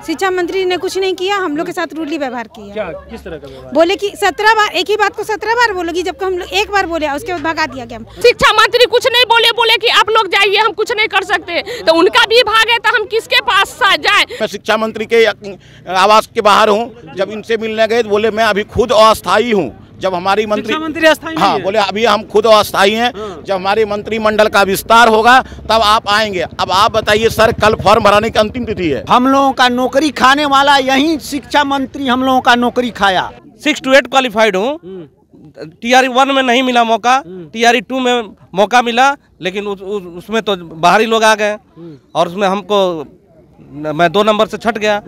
शिक्षा मंत्री ने कुछ नहीं किया हम लोग के साथ रूडली व्यवहार किया। क्या किस तरह का व्यवहार? बोले कि सत्रह बार एक ही बात को सत्रह बार बोलोगी जबकि हम लोग एक बार बोले उसके बाद भगा दिया गया। शिक्षा मंत्री कुछ नहीं बोले बोले कि आप लोग जाइए हम कुछ नहीं कर सकते। तो उनका भी भाग है तो हम किसके पास सा जाए? मैं शिक्षा मंत्री के आवास के बाहर हूँ। जब इनसे मिलने गए तो बोले मैं अभी खुद अस्थायी हूँ। जब हमारी मंत्री मंत्री अस्थायी नहीं हाँ। बोले अभी हम खुद अस्थायी हैं। हाँ। जब हमारे मंत्रिमंडल का विस्तार होगा तब आप आएँगे। अब आप बताइए सर कल फॉर्म भराने की अंतिम तिथि है। हम लोगों का नौकरी खाने वाला यही शिक्षा मंत्री हम लोगों का नौकरी खाया। सिक्स टू एट क्वालिफाइड हूँ। टी आर वन में नहीं मिला मौका टी आर टू में मौका मिला लेकिन उस, उस, उसमें तो बाहरी लोग आ गए। और उसमें हमको मैं दो नंबर से छट गया।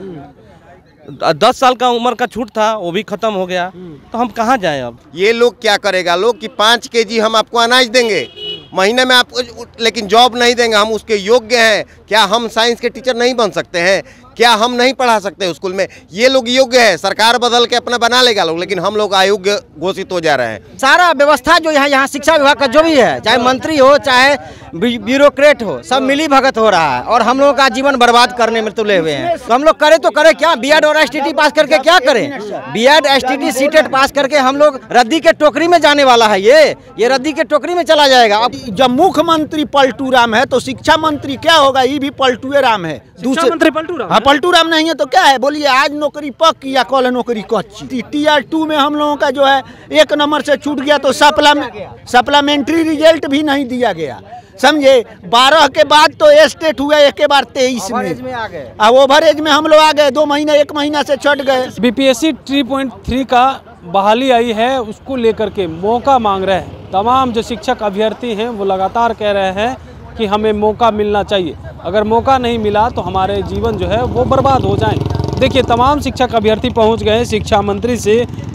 दस साल का उम्र का छूट था वो भी खत्म हो गया। तो हम कहाँ जाए अब? ये लोग क्या करेगा? लोग कि पाँच के जी हम आपको अनाज देंगे। महीने में आपको लेकिन जॉब नहीं देंगे हम उसके योग्य हैं। क्या हम साइंस के टीचर नहीं बन सकते हैं? क्या हम नहीं पढ़ा सकते स्कूल में? ये लोग योग्य है सरकार बदल के अपना बना लेगा लोग लेकिन हम लोग अयोग्य घोषित हो जा रहे हैं। सारा व्यवस्था जो यहाँ यहाँ शिक्षा विभाग का जो भी है चाहे मंत्री हो चाहे ब्यूरोक्रेट हो सब मिली भगत हो रहा है और हम लोगों का जीवन बर्बाद करने में तुले हुए हैं। तो हम लोग करें तो करें क्या बी और एस पास करके क्या करें? B Ed S T CTET पास करके हम लोग रद्दी के टोकरी में जाने वाला है ये। ये रद्दी के टोकरी में चला जाएगा। अब जब मुख्यमंत्री पलटू राम है तो शिक्षा मंत्री क्या होगा? ये भी पलटूए राम है। शिक्षा मंत्री पलटू राम हाँ है? पलटू राम नहीं है तो क्या है? बोलिए आज नौकरी पक या कल नौकरी कच्ची? टी आर टू में हम लोगों का जो है एक नंबर से छूट गया तो सप्ला सप्लामेंट्री रिज़ल्ट भी नहीं दिया गया। समझे? बारह के बाद तो स्टेट हुआ एक के बार तेईस में। आ गए। अब ओवर एज में हम लोग आ गए दो महीने एक महीना से छट गए। बीपीएससी 3.3 का बहाली आई है उसको लेकर के मौका मांग रहे हैं। तमाम जो शिक्षक अभ्यर्थी हैं वो लगातार कह रहे हैं कि हमें मौका मिलना चाहिए। अगर मौका नहीं मिला तो हमारे जीवन जो है वो बर्बाद हो जाएँगे देखिए, तमाम शिक्षक अभ्यर्थी पहुँच गए शिक्षा मंत्री से।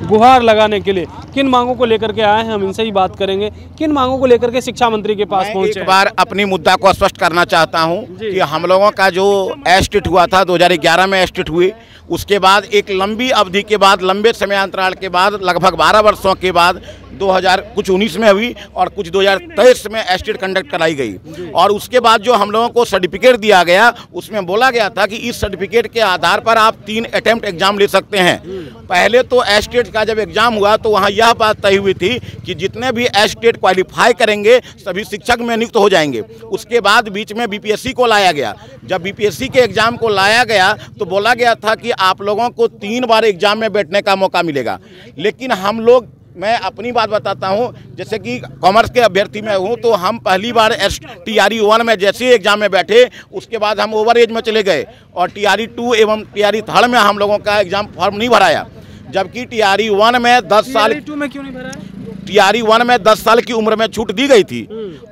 गुहार लगाने के लिए। किन मांगों को लेकर के आए हैं हम इनसे ही बात करेंगे। किन मांगों को लेकर के शिक्षा मंत्री के पास पहुँचे एक बार अपनी मुद्दा को स्पष्ट करना चाहता हूँ कि हम लोगों का जो एस्टिट हुआ था 2011 में एस्टिट हुई उसके बाद एक लंबी अवधि के बाद लंबे समयांतराल के बाद लगभग 12 वर्षों के बाद 2000 कुछ 19 में हुई और कुछ 2023 में एस्टेट कंडक्ट कराई गई। और उसके बाद जो हम लोगों को सर्टिफिकेट दिया गया उसमें बोला गया था कि इस सर्टिफिकेट के आधार पर आप तीन अटेम्प्ट एग्ज़ाम ले सकते हैं। पहले तो एस्टेट का जब एग्ज़ाम हुआ तो वहाँ यह बात तय हुई थी कि जितने भी एस्टेट क्वालिफाई करेंगे, सभी शिक्षक में नियुक्त हो जाएँगे। उसके बाद बीच में बीपीएससी को लाया गया। जब बीपीएससी के एग्ज़ाम को लाया गया तो बोला गया था कि आप लोगों को तीन बार एग्ज़ाम में बैठने का मौका मिलेगा। लेकिन हम लोग, मैं अपनी बात बताता हूँ, जैसे कि कॉमर्स के अभ्यर्थी में हूँ तो हम पहली बार S T R E one में जैसे ही एग्ज़ाम में बैठे, उसके बाद हम ओवर एज में चले गए। और टी आर ई टू एवं टी आर ई थर्ड में हम लोगों का एग्ज़ाम फॉर्म नहीं भराया। जबकि टी आर वन में दस साल टू में क्यों नहीं भरा है? वन में दस साल की उम्र में छूट दी गई थी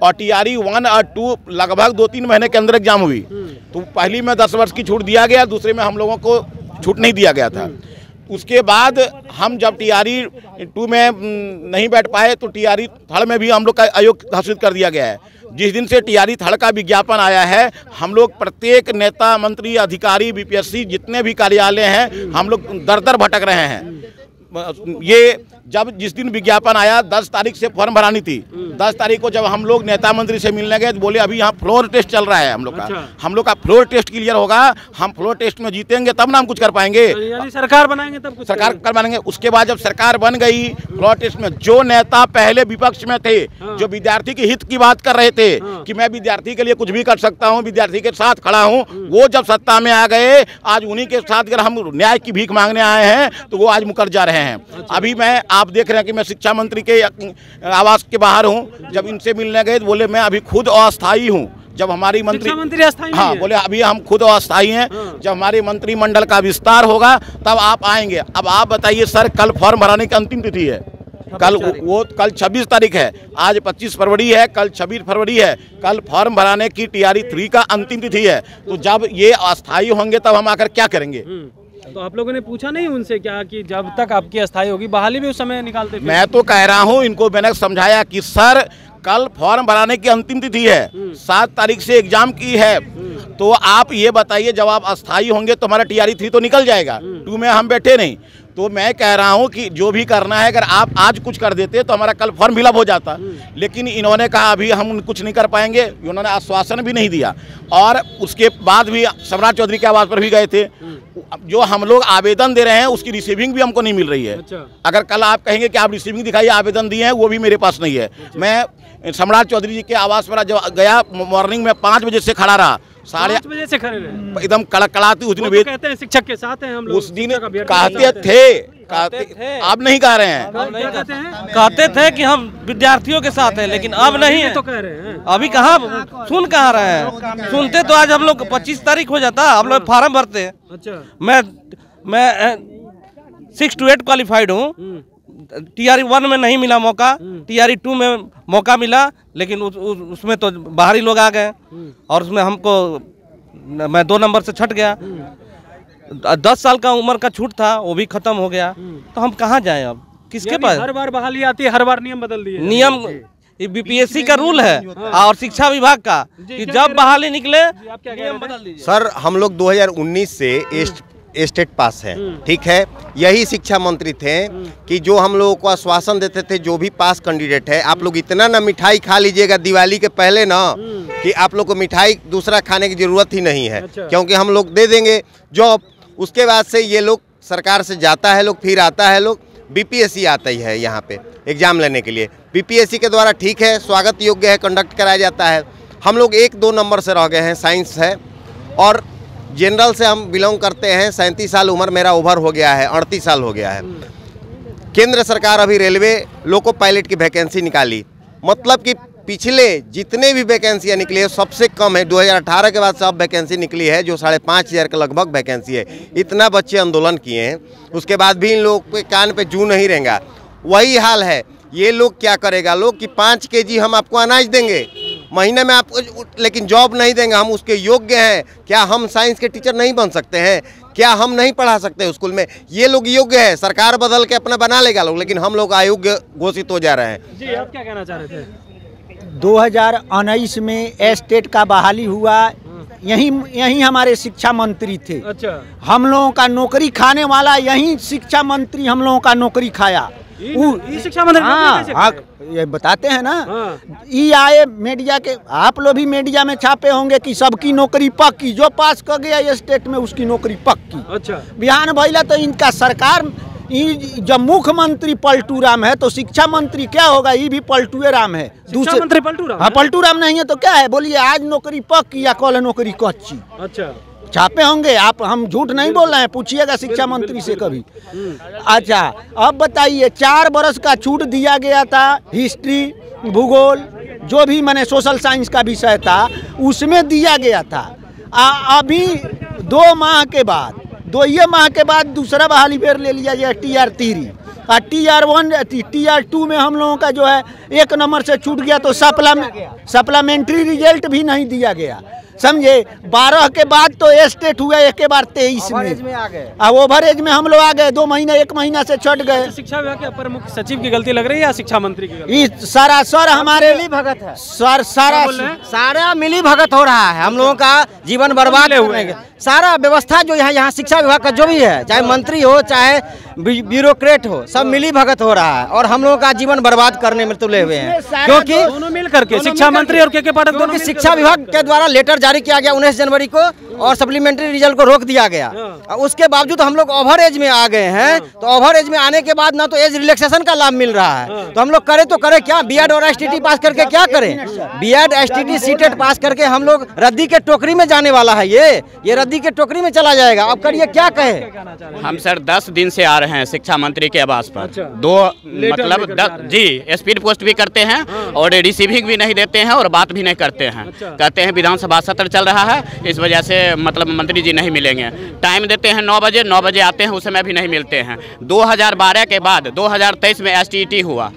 और टी आर वन और टू लगभग दो तीन महीने के अंदर एग्ज़ाम हुई। तो पहली में दस वर्ष की छूट दिया गया दूसरे में हम लोगों को छूट नहीं दिया गया था। उसके बाद हम जब टी आर ई टू में नहीं बैठ पाए तो टी आर ई थर्ड में भी हम लोग का आयोग घोषित कर दिया गया है। जिस दिन से टी आर ई थर्ड का विज्ञापन आया है, हम लोग प्रत्येक नेता, मंत्री, अधिकारी, बीपीएससी, जितने भी कार्यालय हैं, हम लोग दर दर भटक रहे हैं। ये जब जिस दिन विज्ञापन आया दस तारीख से फॉर्म भरानी थी। दस तारीख को जब हम लोग नेता मंत्री से मिलने गए तो बोले अभी यहाँ फ्लोर टेस्ट चल रहा है हम लोग का। अच्छा। हम लोग का फ्लोर टेस्ट क्लियर होगा। हम फ्लोर टेस्ट में जीतेंगे तब ना हम कुछ कर पाएँगे। यानी सरकार बनाएँगे तब कुछ सरकार कर बनेंगे उसके बाद जब सरकार बन गई फ्लोर टेस्ट में जो नेता पहले विपक्ष में थे जो विद्यार्थी के हित की बात कर रहे थे कि मैं विद्यार्थी के लिए कुछ भी कर सकता हूँ विद्यार्थी के साथ खड़ा हूँ वो जब सत्ता में आ गए आज उन्हीं के साथ अगर हम न्याय की भीख मांगने आए हैं तो वो आज मुकर जा रहे हैं। अभी मैं आप देख रहे हैं कि मैं शिक्षा मंत्री के आवास के बाहर हूँ। जब इनसे मिलने गए तो बोले मैं अभी खुद अस्थायी हूँ। जब हमारी मंत्री मंत्री हाँ है? बोले अभी हम खुद अस्थायी हैं। जब हमारे मंत्रिमंडल का विस्तार होगा तब आप आएँगे। अब आप बताइए सर कल फॉर्म भराने की अंतिम तिथि है? कल वो कल 26 तारीख है। आज 25 फरवरी है कल 26 फरवरी है। कल फॉर्म भराने की टीआरई थ्री का अंतिम तिथि है। तो जब ये अस्थायी होंगे तब हम आकर क्या करेंगे? हम्म। तो आप लोगों ने पूछा नहीं उनसे क्या कि जब तक आपकी अस्थाई होगी बहाली भी उस समय निकालते मैं तो कह रहा हूँ इनको मैंने समझाया कि सर कल फॉर्म भराने की अंतिम तिथि है सात तारीख से एग्ज़ाम की है। तो आप ये बताइए जब आप अस्थाई होंगे तो हमारा टी थ्री तो निकल जाएगा। टू में हम बैठे नहीं। तो मैं कह रहा हूँ कि जो भी करना है अगर आप आज कुछ कर देते तो हमारा कल फॉर्म फिलअप हो जाता। लेकिन इन्होंने कहा अभी हम कुछ नहीं कर पाएँगे इन्होंने आश्वासन भी नहीं दिया। और उसके बाद भी सम्राट चौधरी के आवास पर भी गए थे। जो हम लोग आवेदन दे रहे हैं उसकी रिसीविंग भी हमको नहीं मिल रही है। अच्छा। अगर कल आप कहेंगे कि आप रिसीविंग दिखाइए आवेदन दिए हैं वो भी मेरे पास नहीं है। मैं सम्राट चौधरी जी के आवास पर जब गया मॉर्निंग में पाँच बजे से खड़ा रहा। साढ़े बजे से खड़े रहे। एकदम कड़कड़ाती उस दिन तो वेद कहते हैं शिक्षक के साथ हैं हम लोग उस दिन कहते थे कहते थे। आप नहीं कह रहे हैं। कहते थे कि हम विद्यार्थियों के साथ हैं लेकिन अब नहीं है। तो कह रहे हैं। अभी कहाँ सुन कहाँ रहे हैं? सुनते तो आज हम लोग पच्चीस तारीख हो जाता हम लोग फार्म भरते हैं। अच्छा। मैं मैं सिक्स टू एट क्वालिफाइड हूँ। टी आर वन में नहीं मिला मौका टी आर टू में मौका मिला लेकिन उस, उस, उसमें तो बाहरी लोग आ गए। और उसमें हमको मैं दो नंबर से छट गया। दस साल का उम्र का छूट था वो भी खत्म हो गया। तो हम कहाँ जाए अब? किसके पास? हर बार बहाली आती है हर बार नियम बदल दिए नियम ये बीपीएससी का रूल है और शिक्षा विभाग का कि जब बहाली निकले आप क्या नियम बदल दीजिए। सर हम लोग 2019 से स्टेट पास है। ठीक है? यही शिक्षा मंत्री थे कि जो हम लोगों को आश्वासन देते थे जो भी पास कैंडिडेट है आप लोग इतना ना मिठाई खा लीजिएगा दिवाली के पहले ना कि आप लोग को मिठाई दूसरा खाने की ज़रूरत ही नहीं है। अच्छा। क्योंकि हम लोग दे देंगे जॉब उसके बाद से ये लोग सरकार से जाता है लोग फिर आता है लोग। बीपीएससी आता ही है यहाँ पे एग्ज़ाम लेने के लिए। बीपीएससी के द्वारा ठीक है स्वागत योग्य है कंडक्ट कराया जाता है। हम लोग एक दो नंबर से रह गए हैं साइंस है। और जनरल से हम बिलोंग करते हैं सैंतीस साल उम्र मेरा ओवर हो गया है अड़तीस साल हो गया है। केंद्र सरकार अभी रेलवे लोको पायलट की वैकेंसी निकाली। मतलब कि पिछले जितने भी वैकेंसियाँ निकली है सबसे कम है। 2018 के बाद सब वैकेंसी निकली है जो साढ़े पाँच हज़ार के लगभग वैकेंसी है। इतना बच्चे आंदोलन किए हैं। उसके बाद भी इन लोग के कान पे जू नहीं रहेगा। वही हाल है। ये लोग क्या करेगा? लोग कि पाँच के जी हम आपको अनाज देंगे। महीने में आपको लेकिन जॉब नहीं देंगे हम उसके योग्य हैं। क्या हम साइंस के टीचर नहीं बन सकते हैं? क्या हम नहीं पढ़ा सकते स्कूल में? ये लोग योग्य है सरकार बदल के अपना बना लेगा लोग लेकिन हम लोग अयोग्य घोषित हो जा रहे हैं। जी आप क्या कहना चाह रहे थे? 2019 में एस्टेट का बहाली हुआ। यही यही हमारे शिक्षा मंत्री थे। अच्छा। हम लोगों का नौकरी खाने वाला यही शिक्षा मंत्री हम लोगों का नौकरी खाया। शिक्षा हाँ हाँ? ये बताते हैं ना हाँ। ई आए मीडिया के आप लोग भी मीडिया में छापे होंगे कि सबकी नौकरी पक्की जो पास कर गया स्टेट में उसकी नौकरी पक्की। अच्छा। बिहान भैला तो इनका सरकार जब मुख्यमंत्री पलटू राम है तो शिक्षा मंत्री क्या होगा? ये भी पलटुए राम है। दूसरे मंत्री पलटू राम हाँ? पलटू राम नहीं है तो क्या है? बोलिए आज नौकरी पक्की या कल नौकरी कच्ची? अच्छा। छापे होंगे आप हम झूठ नहीं बोल रहे हैं पूछिएगा शिक्षा मंत्री से कभी। अच्छा अब बताइए चार बरस का छूट दिया गया था हिस्ट्री भूगोल जो भी मैंने सोशल साइंस का विषय था उसमें दिया गया था। आ, अभी दो माह के बाद दो ये माह के बाद दूसरा बहाली फेर ले लिया जाए टी आर तीरी और T R one T R two में हम लोगों का जो है एक नंबर से छूट गया तो सप्ला सप्लामेंट्री रिज़ल्ट भी नहीं दिया गया। समझे? बारह के बाद तो स्टेट हुआ एक के बार तेईस में। आ गए। अब ओवरेज में हम लोग आ गए दो महीना एक महीना से छट गए। शिक्षा विभाग के अपर मुख्य सचिव की गलती लग रही है या शिक्षा मंत्री की सारा सर हमारे मिली भगत है। सर सारा हैं? सारा मिली भगत हो रहा है। हम लोगों का जीवन बर्बाद हुए सारा व्यवस्था जो यहाँ यहाँ शिक्षा विभाग का जो भी है चाहे मंत्री हो चाहे ब्यूरोक्रेट हो सब मिली भगत हो रहा है और हम लोगों का जीवन बर्बाद करने में तुले हुए हैं। क्योंकि दोनों मिल करके शिक्षा मंत्री और के के पाठक दोनों शिक्षा विभाग के द्वारा लेटर जारी किया गया उन्नीस जनवरी को और सप्लीमेंट्री रिज़ल्ट को रोक दिया गया। उसके बावजूद हम लोग ओवर एज में आ गए हैं तो ओवर एज में आने के बाद ना तो एज रिलैक्सेशन का लाभ मिल रहा है। तो हम लोग करें तो करें क्या बी और एस पास करके क्या करें? B Ed S T CTET पास करके हम लोग रद्दी के टोकरी में जाने वाला है ये। ये रद्दी के टोकरी में चला जाएगा। अब करिए क्या कहे? हम सर दस दिन से आ रहे हैं शिक्षा मंत्री के आवास पर। अच्छा। दो मतलब हैं। जी स्पीड पोस्ट भी करते हैं और रिसीविंग भी नहीं देते हैं और बात भी नहीं करते हैं। अच्छा। कहते हैं विधानसभा सत्र चल रहा है इस वजह से मतलब मंत्री जी नहीं मिलेंगे। टाइम देते हैं नौ बजे नौ बजे आते हैं, उस समय भी नहीं मिलते हैं। 2012 के बाद 2023 में एस हुआ।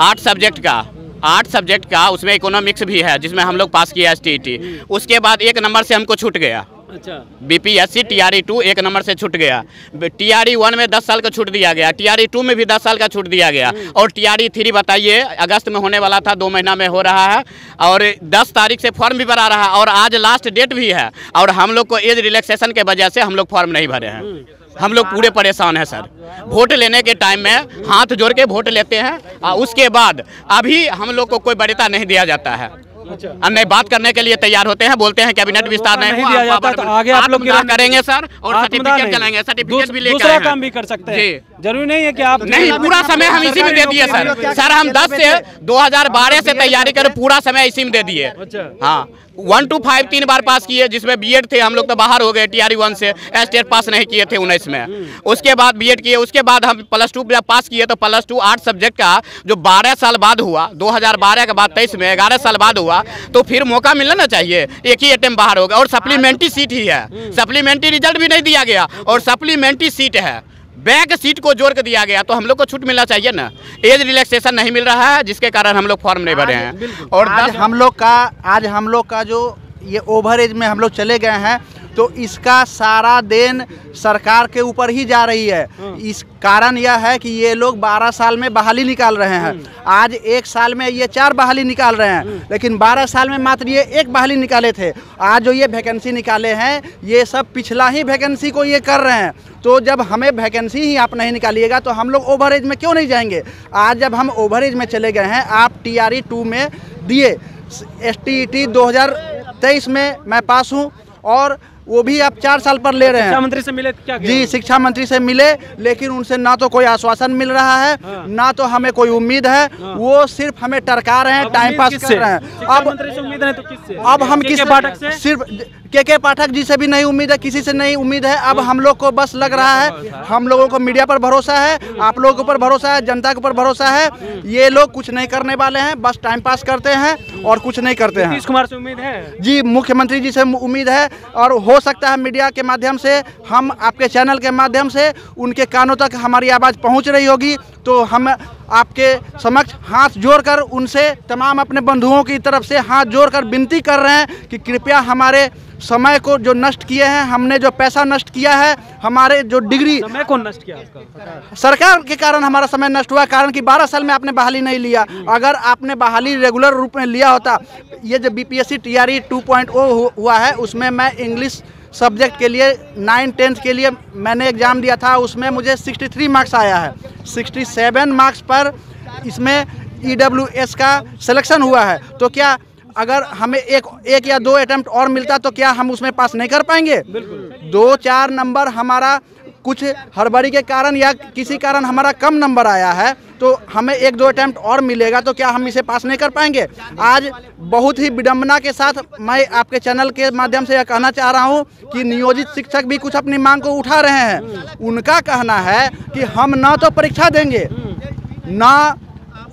आठ सब्जेक्ट का, आठ सब्जेक्ट का, उसमें इकोनॉमिक्स भी है, जिसमें हम लोग पास किया एसटीटी उसके बाद एक नंबर से हमको छूट गया। अच्छा। बीपीएससी टीआरई टू एक नंबर से छूट गया। टीआरई वन में दस साल का छूट दिया गया। टीआरई टू में भी दस साल का छूट दिया गया। और टीआरई थ्री बताइए अगस्त में होने वाला था दो महीना में हो रहा है। और दस तारीख से फॉर्म भी भरा रहा है। और आज लास्ट डेट भी है। और हम लोग को एज रिलैक्सेशन के वजह से हम लोग फॉर्म नहीं भरे हैं। हम लोग पूरे परेशान हैं सर वोट लेने के टाइम में हाथ जोड़ के वोट लेते हैं। और उसके बाद अभी हम लोग को कोई वरीयता नहीं दिया जाता है। और नहीं बात करने के लिए तैयार होते हैं बोलते हैं कैबिनेट विस्तार नहीं दिया जाता तो आगे आप लोग करेंगे सर और सर्टिफिकेट चलाएँगे सर्टिफिकेट भी लेकर। काम भी कर सकते हैं। ज़रूरी नहीं है कि आप नहीं पूरा समय हम इसी में दे दिए सर। सर हम 10 से 2012 से तैयारी कर पूरा समय इसी में दे दिए। अच्छा। हाँ वन टू फाइव तीन बार पास किए जिसमें बीएड थे हम लोग तो बाहर हो गए टीआरई वन से स्टेट पास नहीं किए थे उन्नीस में। उसके बाद बीएड किए उसके बाद हम प्लस टू जब पास किए तो प्लस टू आठ सब्जेक्ट का जो 12 साल बाद हुआ 2012 के बाद तेईस में 11 साल बाद हुआ तो फिर मौका मिलना ना चाहिए एक ही अटेम्प बाहर होगा और सप्लीमेंट्री सीट ही है। सप्लीमेंट्री रिज़ल्ट भी नहीं दिया गया और सप्लीमेंट्री सीट है। बैक सीट को जोड़ के दिया गया तो हम लोग को छूट मिलना चाहिए ना। एज रिलैक्सेशन नहीं मिल रहा है जिसके कारण हम लोग फॉर्म नहीं भरे हैं। और आज हम लोग का आज हम लोग का जो ये ओवर एज में हम लोग चले गए हैं तो इसका सारा देन सरकार के ऊपर ही जा रही है। इस कारण यह है कि ये लोग 12 साल में बहाली निकाल रहे हैं। आज एक साल में ये चार बहाली निकाल रहे हैं लेकिन 12 साल में मात्र ये एक बहाली निकाले थे। आज जो ये वैकेंसी निकाले हैं ये सब पिछला ही वैकेंसी को ये कर रहे हैं। तो जब हमें वैकेंसी ही आप नहीं निकालिएगा तो हम लोग ओवर एज में क्यों नहीं जाएँगे? आज जब हम ओवर एज में चले गए हैं आप टी आर ई टू में दिए। एस टी टी दो हज़ार तेईस में मैं पास हूँ और वो भी आप चार साल पर ले रहे हैं। मंत्री से मिले तो क्या जी शिक्षा मंत्री से मिले लेकिन उनसे ना तो कोई आश्वासन मिल रहा है हाँ। ना तो हमें कोई उम्मीद है हाँ। वो सिर्फ़ हमें टरका रहे हैं टाइम पास कर रहे हैं। अब उम्मीद तो अब हम किस सिर्फ़ के के पाठक जी से भी नहीं उम्मीद है किसी से नहीं उम्मीद है। अब हम लोग को बस लग रहा है हम लोगों को मीडिया पर भरोसा है आप लोगों के ऊपर भरोसा है जनता के ऊपर भरोसा है। ये लोग कुछ नहीं करने वाले हैं बस टाइम पास करते हैं और कुछ नहीं करते हैं। नीतीश कुमार से उम्मीद है? जी मुख्यमंत्री जी से उम्मीद है और हो सकता है मीडिया के माध्यम से हम आपके चैनल के माध्यम से उनके कानों तक हमारी आवाज़ पहुँच रही होगी। तो हम आपके समक्ष हाथ जोड़कर उनसे तमाम अपने बंधुओं की तरफ़ से हाथ जोड़कर विनती कर रहे हैं कि कृपया हमारे समय को जो नष्ट किए हैं हमने जो पैसा नष्ट किया है हमारे जो डिग्री समय को नष्ट किया आपका? सरकार के कारण हमारा समय नष्ट हुआ कारण कि 12 साल में आपने बहाली नहीं लिया। अगर आपने बहाली रेगुलर रूप में लिया होता ये जो B P S C T R E two point O हुआ है उसमें मैं इंग्लिश सब्जेक्ट के लिए नाइन टेंथ के लिए मैंने एग्ज़ाम दिया था उसमें मुझे 63 मार्क्स आया है। 67 मार्क्स पर इसमें ई डब्ल्यू एस का सिलेक्शन हुआ है। तो क्या अगर हमें एक एक या दो अटैम्प्ट और मिलता तो क्या हम उसमें पास नहीं कर पाएँगे? दो, चार नंबर हमारा कुछ हड़बड़ी के कारण या किसी कारण हमारा कम नंबर आया है तो हमें एक, दो अटैम्प्ट और मिलेगा तो क्या हम इसे पास नहीं कर पाएँगे? आज बहुत ही विडम्बना के साथ मैं आपके चैनल के माध्यम से यह कहना चाह रहा हूँ कि नियोजित शिक्षक भी कुछ अपनी मांग को उठा रहे हैं। उनका कहना है कि हम ना तो परीक्षा देंगे, ना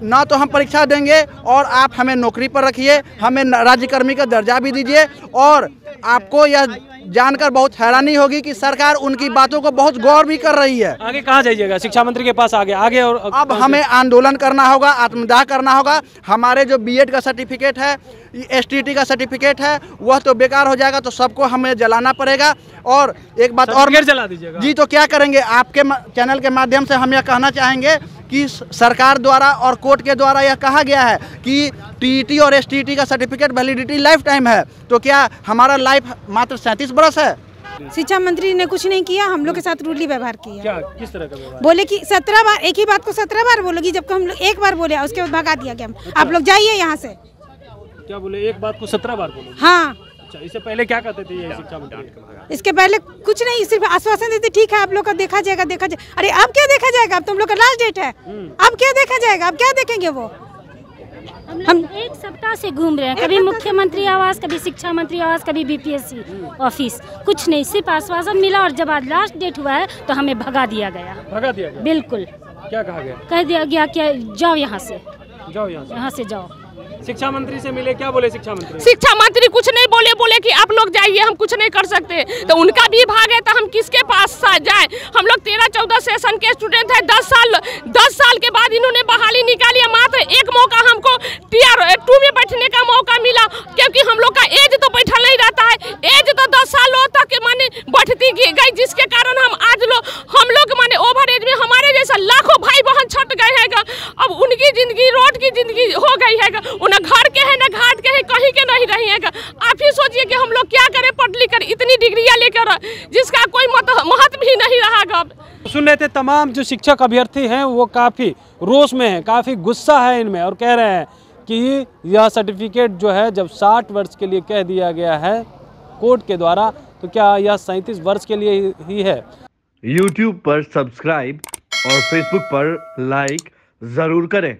ना तो हम परीक्षा देंगे और आप हमें नौकरी पर रखिए हमें राज्यकर्मी का दर्जा भी दीजिए और आपको यह जानकर बहुत हैरानी होगी कि सरकार उनकी बातों को बहुत गौर भी कर रही है। आगे कहाँ जाइएगा? शिक्षा मंत्री के पास आगे आगे और अब हमें आंदोलन करना होगा आत्मदाह करना होगा। हमारे जो बीएड का सर्टिफिकेट है एसटीटी का सर्टिफिकेट है वह तो बेकार हो जाएगा तो सबको हमें जलाना पड़ेगा। और एक बात और जला दीजिएगा। जी तो क्या करेंगे? आपके चैनल के माध्यम से हम यह कहना चाहेंगे कि सरकार द्वारा और कोर्ट के द्वारा यह कहा गया है कि टीईटी और एसटीईटी का सर्टिफिकेट वैलिडिटी लाइफ टाइम है। तो क्या हमारा लाइफ मात्र सैंतीस बरस है? शिक्षा मंत्री ने कुछ नहीं किया हम लोग के साथ रूडली व्यवहार किया। क्या किस तरह का व्यवहार? बोले कि सत्रह बार एक ही बात को सत्रह बार बोलोगी जबकि हम लोग एक बार बोले उसके बाद भगा दिया गया। हम आप लोग जाइए यहाँ से। क्या बोले एक बात को सत्रह बार बोलो हाँ। अच्छा इससे पहले क्या कहते थे ये शिक्षा मंत्री? इसके पहले कुछ नहीं सिर्फ़ आश्वासन देते ठीक है आप लोग का देखा जाएगा देखा जाएगा अरे अब क्या देखा जाएगा? अब तुम लोग का लास्ट डेट है। अब क्या देखा जाएगा? अब क्या देखेंगे वो? हम एक सप्ताह से घूम रहे हैं कभी मुख्यमंत्री आवास कभी शिक्षा मंत्री आवास कभी बीपीएससी ऑफ़िस कुछ नहीं सिर्फ़ आश्वासन मिला और जब आज लास्ट डेट हुआ है तो हमें भगा दिया गया। भगा दिया गया? बिल्कुल। क्या कहा गया? कह दिया गया कि जाओ यहाँ से। जाओ यहाँ यहाँ से जाओ। शिक्षा मंत्री से मिले, क्या बोले शिक्षा मंत्री? शिक्षा मंत्री कुछ नहीं बोले बोले कि आप लोग जाइए, हम कुछ नहीं कर सकते। तो उनका भी भाग है तो हम किसके पास जाए? हम लोग तेरह चौदह सेशन के स्टूडेंट है, दस साल दस साल के बाद इन्होंने बहाली निकाली मात्र एक मौका हमको टीआर टू में बैठने का मौका मिला, क्योंकि हम लोग का एज तो बैठा नहीं रहता है। एज तो दस साल तक माने बढ़ती गई जिसके कारण हम आज लोग हम लोग माने ओवर एज में हमारे जैसा लाखों भाई बहन छट गए हैं अब उनकी ज़िंदगी, रोड की ज़िंदगी हो गई है उन ना घर के हैं न घाट के हैं कहीं के नहीं रहेगा आप ही सोचिए कि हम लोग क्या करें पढ़ लिख कर इतनी डिग्रियाँ लेकर जिसका कोई महत्व ही नहीं रहा अब। सुन रहे थे तमाम जो शिक्षक अभ्यर्थी हैं वो काफ़ी रोष में हैं काफ़ी गुस्सा है इनमें और कह रहे हैं कि यह सर्टिफिकेट जो है जब 60 वर्ष के लिए कह दिया गया है कोर्ट के द्वारा तो क्या यह सैंतीस वर्ष के लिए ही है? यूट्यूब पर सब्सक्राइब और फेसबुक पर लाइक ज़रूर करें।